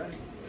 Thank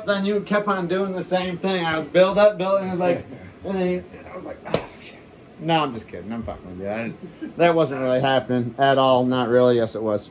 Up. Then you kept on doing the same thing. I was build up, building. I was like, and then you, I was like, oh shit. No, I'm just kidding. I'm fucking with you. I, that wasn't really happening at all. Not really. Yes, it was.